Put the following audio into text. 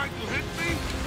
trying to hit me?